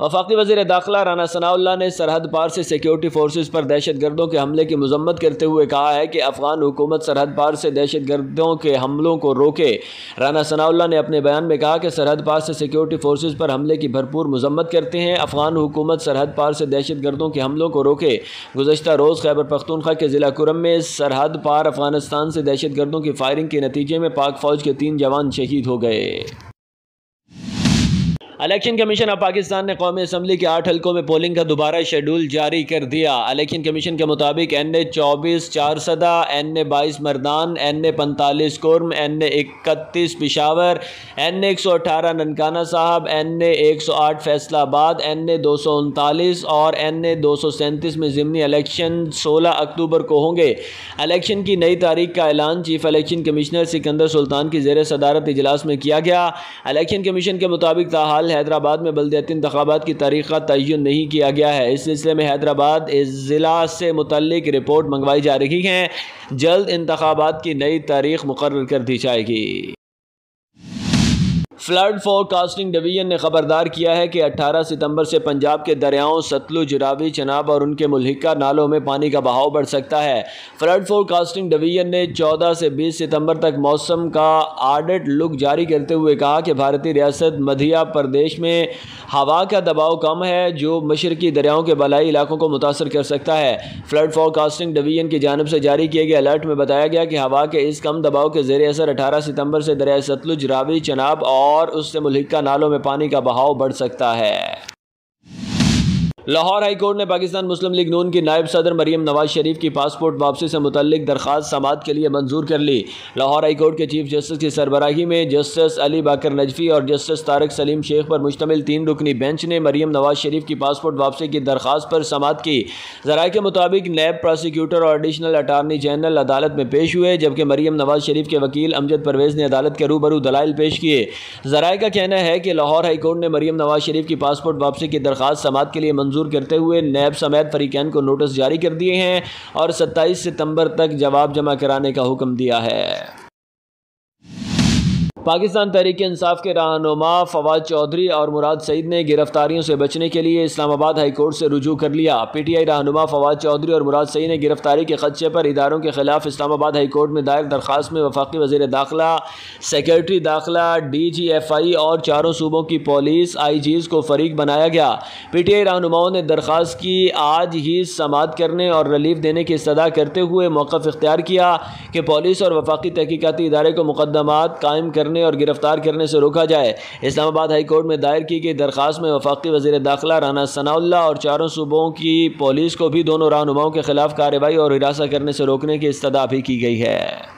वफाकी वजी दाखिला राना सनाउल्ला ने सरहद पार से सिक्योरिटी फोर्सेज पर दहशत गर्दों के हमले की मजम्मत करते हुए कहा है कि अफगान हुकूमत सरहद पार से दहशत गर्दों के हमलों को रोके। राना सनाउल्ला ने अपने बयान में कहा कि सरहद पार से सिक्योरिटी फोर्सेज पर हमले की भरपूर मजम्मत करते हैं। अफगान हुकूमत सरहद पार से दहशत गर्दों के हमलों को रोके। गुजशत रोज़ खैबर पख्तूनखा के ज़िला कुरम में सरहद पार अफ़गानिस्तान से दहशत गर्दों की फायरिंग के नतीजे में पाक फ़ौज के तीन जवान शहीद हो गए। इलेक्शन कमीशन ऑफ़ पाकिस्तान ने कौमी असम्बली के आठ हल्कों में पोलिंग का दोबारा शेड्यूल जारी कर दिया। इलेक्शन कमीशन के मुताबिक एन ए चौबीस चार सदा एन ए बाईस मरदान एन ए पैंतालीस कुर्म एन ए इकतीस पिशावर एन ए एक सौ अठारह ननकाना साहब एन ए एक सौ आठ फैसलाबाद एन ए दो सौ उनतालीस और एन ए दो सौ सैंतीस में ज़मनी इलेक्शन सोलह अक्टूबर को होंगे। इलेक्शन की नई तारीख का ऐलान chief election commissioner Sikandar Sultan की जेर सदारत इजलास में किया गया। इलेक्शन कमीशन के मुताबिक ताहाल हैदराबाद में बलदियाती इंतबात की तारीख का तयन नहीं किया गया है। इस सिलसिले में हैदराबाद ज़िला से मुतलिक रिपोर्ट मंगवाई जा रही है। जल्द इंतबात की नई तारीख मुकर कर दी जाएगी। फ्लड फोरकास्टिंग डिवीज़न ने खबरदार किया है कि 18 सितंबर से पंजाब के दरियाओं, सतलुज रावी चनाब और उनके मुलहिका नालों में पानी का बहाव बढ़ सकता है। फ्लड फोरकास्टिंग डिवीज़न ने 14 से 20 सितंबर तक मौसम का आडिट लुक जारी करते हुए कहा कि भारतीय रियासत मध्य प्रदेश में हवा का दबाव कम है, जो मशरकी दरियाओं के बलाई इलाकों को मुतासर कर सकता है। फ्लड फॉरकास्टिंग डिवीज़न की जानब से जारी किए गए अलर्ट में बताया गया कि हवा के इस कम दबाव के जेर असर अठारह सितंबर से दरिया सतलुज, रावी, चनाब और और उससे मुलिका नालों में पानी का बहाव बढ़ सकता है। लाहौर हाईकोर्ट ने पाकिस्तान मुस्लिम लीग नून की नायब सदर मरीम नवाज़ शरीफ की पासपोर्ट वापसी से मुतलिक दरख्वास्त समात के लिए मंजूर कर ली। लाहौर हाईकोर्ट के चीफ जस्टिस की सरबराही में जस्टिस अली बाकर नजफी और जस्टिस तारक सलीम शेख पर मुश्तमिल तीन रुकनी बेंच ने मरीम नवाज़ शरीफ की पासपोर्ट वापसी की दरख्वास्त पर समात की। जराये के मुताबिक नैब प्रोसिक्यूटर और एडिशनल अटारनी जनरल अदालत में पेश हुए, जबकि मरीम नवाज़ शरीफ के वकील अमजद परवेज़ ने अदालत के रूबरू दलाइल पेश किए। जराये का कहना है कि लाहौर हाईकोर्ट ने मरीम नवाज़ शरीफ की पासपोर्ट वापसी की दरख्वास्त समात के लिए मंजूर मंजूर करते हुए नैब समेत फरीकैन को नोटिस जारी कर दिए हैं और सत्ताईस सितंबर तक जवाब जमा कराने का हुक्म दिया है। पाकिस्तान तहरीक इंसाफ के रहनुमा फवाद चौधरी और मुराद सईद ने गिरफ्तारियों से बचने के लिए इस्लामाबाद हाई कोर्ट से रुजू कर लिया। पी टी आई रहनुमा फवाद चौधरी और मुराद सईद ने गिरफ्तारी के खदशे पर इदारों के खिलाफ इस्लामाबाद हाई कोर्ट में दायर दरख्वास्त में वफाकी वज़ीर दाखिला सेक्रेटरी दाखिला डी जी एफ़ आई और चारों सूबों की पुलिस आई जीज़ को फरीक बनाया गया। पी टी आई रहनुमाओं ने दरख्वास्त की, आज ही समात करने और रिलीफ देने की सदा करते हुए मौक़ इख्तियार किया कि पुलिस और वफाकी तहकीकती इदारे को मुकदमात कायम करने करने और गिरफ़्तार करने से रोका जाए। इस्लामाबाद हाईकोर्ट में दायर की गई दरख्वास्त में वफाकी वज़ीर दाखिला राना सनाउल्ला और चारों सूबों की पुलिस को भी दोनों रहनुमाओं के खिलाफ कार्रवाई और हिरासत करने से रोकने की इस्तः भी की गई है।